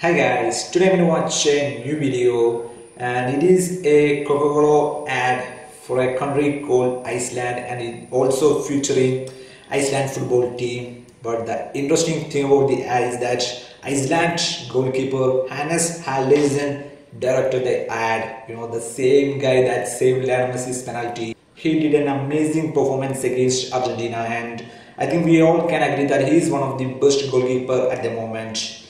Hi guys, today I'm going to watch a new video and it is a Coca-Cola ad for a country called Iceland and it also featuring Iceland football team. But the interesting thing about the ad is that Iceland goalkeeper Hannes Halldorsson directed the ad. You know, the same guy that saved Lionel Messi's penalty. He did an amazing performance against Argentina and I think we all can agree that he is one of the best goalkeeper at the moment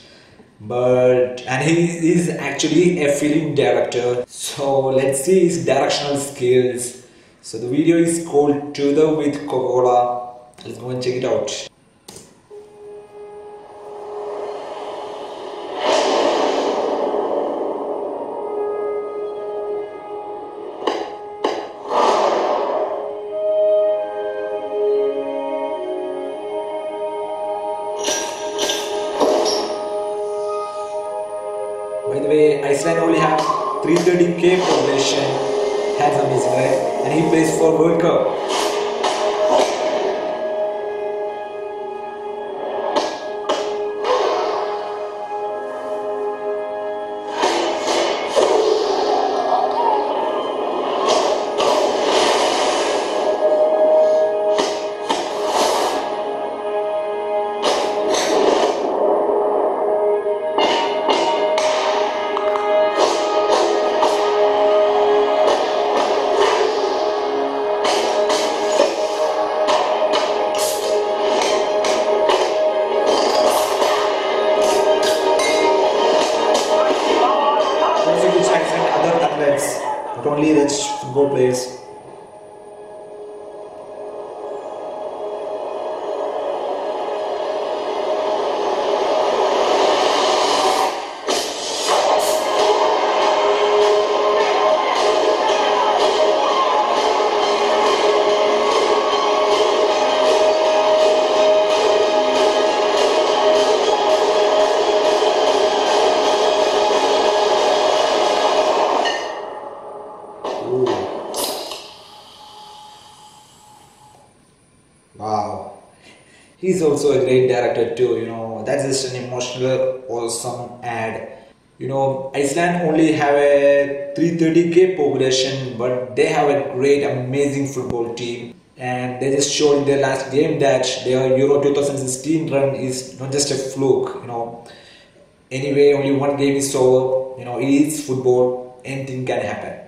but and he is actually a film director. So let's see his directional skills. So the video is called together with coca-cola. Let's go and check it out By the way, Iceland only have 330k population. That's amazing, right? And he plays for World Cup. Not only rich football players. Wow. He's also a great director too, you know. That's just an emotional, awesome ad. You know, Iceland only have a 330k population, but they have a great, amazing football team. And they just showed in their last game that their Euro 2016 run is not just a fluke, you know. Anyway, only one game is over. You know, it is football. Anything can happen.